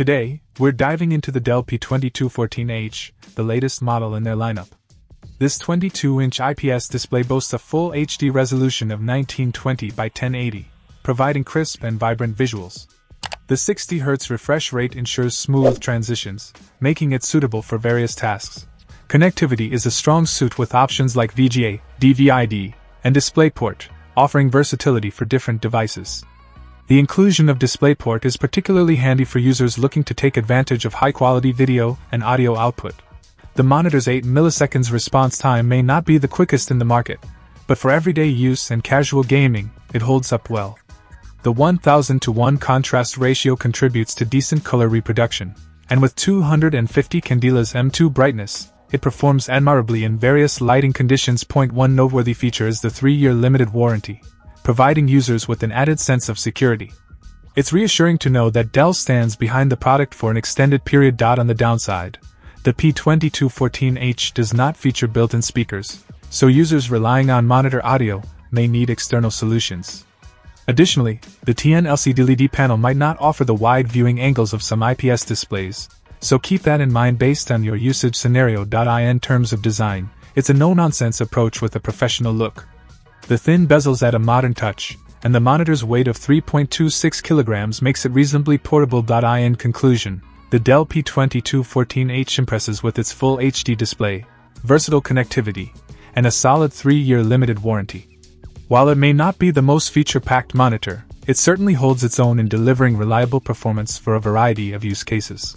Today, we're diving into the Dell P2214H, the latest model in their lineup. This 22 inch IPS display boasts a full HD resolution of 1920 by 1080, providing crisp and vibrant visuals. The 60 Hz refresh rate ensures smooth transitions, making it suitable for various tasks. Connectivity is a strong suit with options like VGA, DVI-D, and DisplayPort, offering versatility for different devices. The inclusion of DisplayPort is particularly handy for users looking to take advantage of high quality video and audio output. The monitor's 8 milliseconds response time may not be the quickest in the market, but for everyday use and casual gaming, it holds up well. The 1000 to 1 contrast ratio contributes to decent color reproduction, and with 250 candelas M2 brightness, it performs admirably in various lighting conditions. Point one noteworthy feature is the 3 year limited warranty providing users with an added sense of security. It's reassuring to know that Dell stands behind the product for an extended period. On the downside, the P2214H does not feature built in speakers, so users relying on monitor audio may need external solutions. Additionally, the TN LCD LED panel might not offer the wide viewing angles of some IPS displays, so keep that in mind based on your usage scenario. In terms of design, it's a no nonsense approach with a professional look. The thin bezels add a modern touch, and the monitor's weight of 3.26 kilograms makes it reasonably portable. In conclusion, the Dell P2214H impresses with its full HD display, versatile connectivity, and a solid 3 year limited warranty. While it may not be the most feature packed monitor, it certainly holds its own in delivering reliable performance for a variety of use cases.